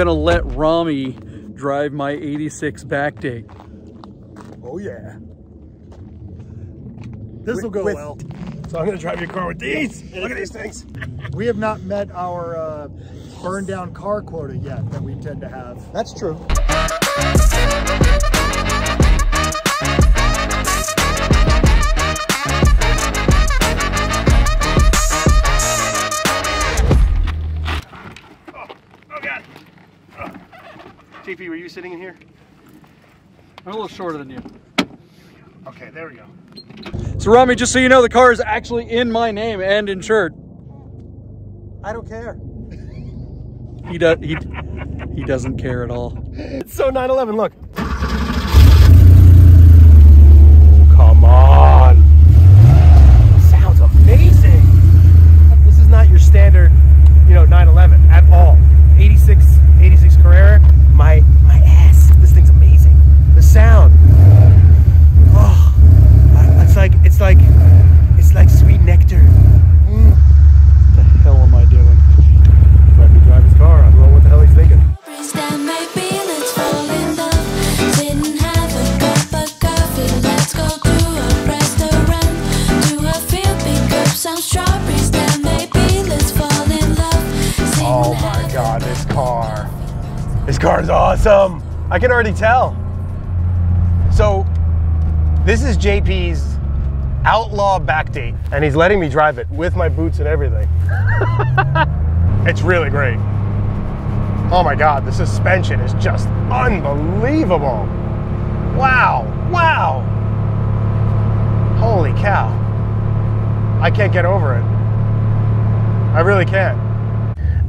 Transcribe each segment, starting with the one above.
I'm gonna let Romi drive my 86 backdate. Oh yeah. This will go with, well. So I'm gonna drive your car with these. Look at these things. we have not met our uh, burn down car quota yet that we tend to have. That's true. Sitting in here? I'm a little shorter than you. Okay, there we go. So Romi, just so you know, the car is actually in my name and insured. I don't care. He does. He he doesn't care at all. It's so 911. Look. Car is awesome. I can already tell. So, this is JP's outlaw backdate, and he's letting me drive it with my boots and everything. it's really great. Oh my God, the suspension is just unbelievable. Wow, wow. Holy cow. I can't get over it. I really can't.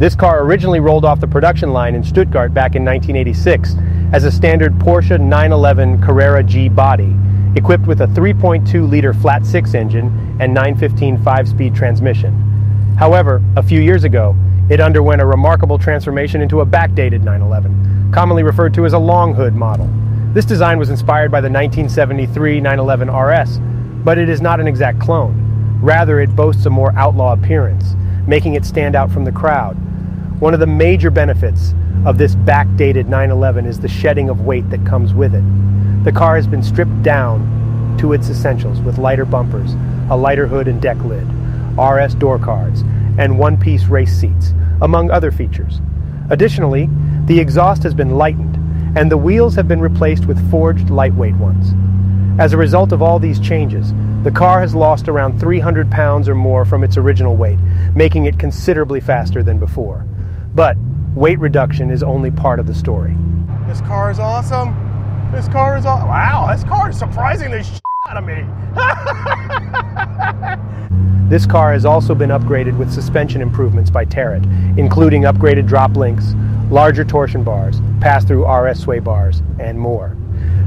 This car originally rolled off the production line in Stuttgart back in 1986 as a standard Porsche 911 Carrera G body, equipped with a 3.2 liter flat six engine and 915 five speed transmission. However, a few years ago, it underwent a remarkable transformation into a backdated 911, commonly referred to as a long hood model. This design was inspired by the 1973 911 RS, but it is not an exact clone. Rather, it boasts a more outlaw appearance, making it stand out from the crowd. One of the major benefits of this backdated 911 is the shedding of weight that comes with it. The car has been stripped down to its essentials with lighter bumpers, a lighter hood and deck lid, RS door cards, and one-piece race seats, among other features. Additionally, the exhaust has been lightened, and the wheels have been replaced with forged lightweight ones. As a result of all these changes, the car has lost around 300 pounds or more from its original weight, making it considerably faster than before. But weight reduction is only part of the story. This car is awesome. This car is awesome. Wow, this car is surprising the shit out of me. this car has also been upgraded with suspension improvements by Tarett, including upgraded drop links, larger torsion bars, pass-through RS sway bars, and more.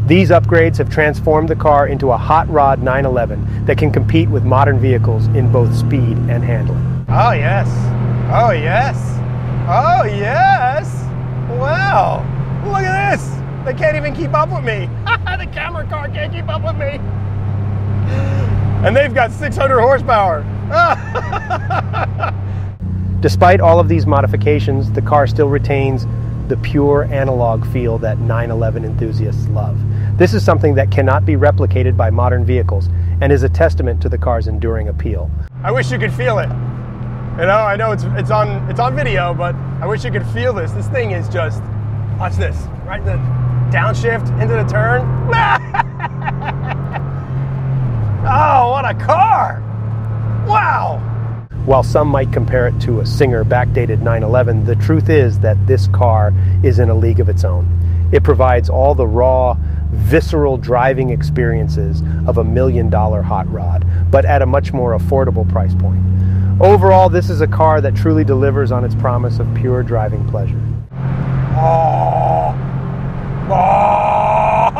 These upgrades have transformed the car into a hot rod 911 that can compete with modern vehicles in both speed and handling. Oh yes, oh yes. Oh, yes. Wow. Look at this. They can't even keep up with me. the camera car can't keep up with me. And they've got 600 horsepower. Despite all of these modifications, the car still retains the pure analog feel that 911 enthusiasts love. This is something that cannot be replicated by modern vehicles and is a testament to the car's enduring appeal. I wish you could feel it. You know, I know it's it's on it's on video, but I wish you could feel this. This thing is just watch this. Right the downshift into the turn. oh, what a car! Wow! While some might compare it to a Singer backdated 911, the truth is that this car is in a league of its own. It provides all the raw, visceral driving experiences of a million dollar hot rod, but at a much more affordable price point. Overall, this is a car that truly delivers on its promise of pure driving pleasure. Oh, oh,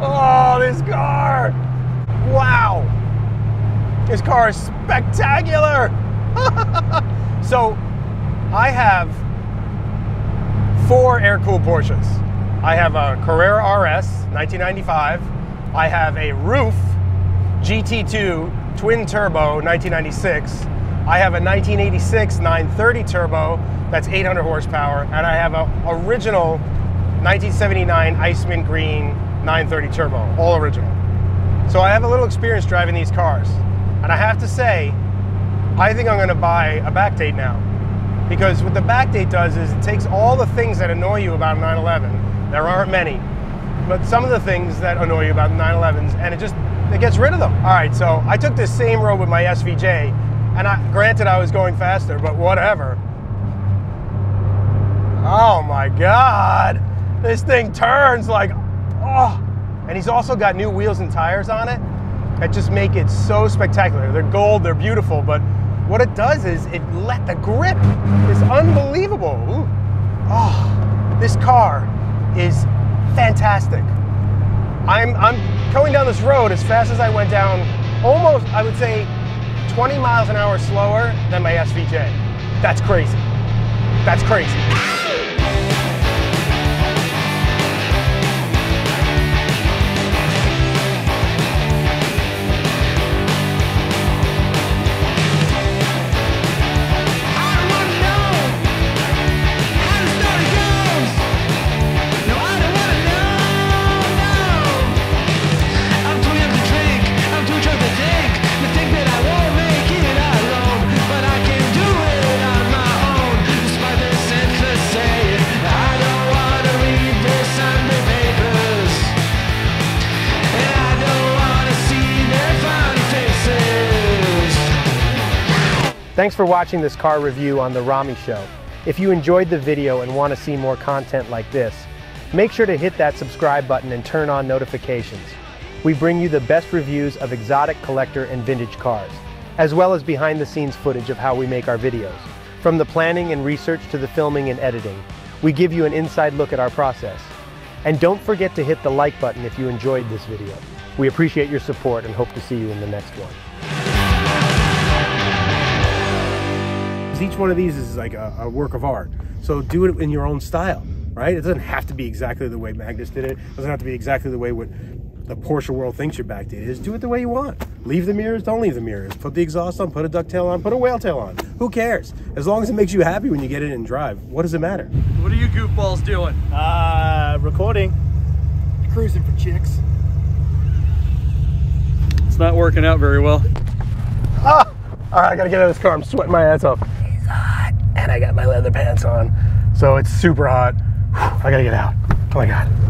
oh this car! Wow! This car is spectacular! so, I have four air-cooled Porsches. I have a Carrera RS 1995. I have a Ruf GT2 twin turbo 1996. I have a 1986 930 turbo that's 800 horsepower, and I have a original 1979 Iceman Green 930 turbo, all original. So I have a little experience driving these cars, and I have to say, I think I'm going to buy a backdate now, because what the backdate does is it takes all the things that annoy you about a 911. There aren't many, but some of the things that annoy you about 911s, and it just it gets rid of them. All right, so I took this same road with my SVJ, and I, granted I was going faster, but whatever. Oh my God, this thing turns like, oh. And he's also got new wheels and tires on it that just make it so spectacular. They're gold, they're beautiful, but what it does is it let the grip is unbelievable. Ooh. Oh, this car is fantastic. I'm, I'm going down this road as fast as I went down, almost, I would say, 20 miles an hour slower than my SVJ. That's crazy. That's crazy. Thanks for watching this car review on The Romi Show. If you enjoyed the video and want to see more content like this, make sure to hit that subscribe button and turn on notifications. We bring you the best reviews of exotic collector and vintage cars, as well as behind the scenes footage of how we make our videos. From the planning and research to the filming and editing, we give you an inside look at our process. And don't forget to hit the like button if you enjoyed this video. We appreciate your support and hope to see you in the next one. Each one of these is like a, a, work of art. So do it in your own style, right? It doesn't have to be exactly the way Magnus did it. It doesn't have to be exactly the way what the Porsche world thinks your back date is. Do it the way you want. Leave the mirrors, don't leave the mirrors. Put the exhaust on, put a ducktail on, put a whale tail on. Who cares? As long as it makes you happy when you get in and drive, what does it matter? What are you goofballs doing? Uh, recording. Cruising for chicks. It's not working out very well. Ah! All right, I gotta get out of this car. I'm sweating my ass off and I got my leather pants on. So it's super hot. I gotta get out. Oh my God.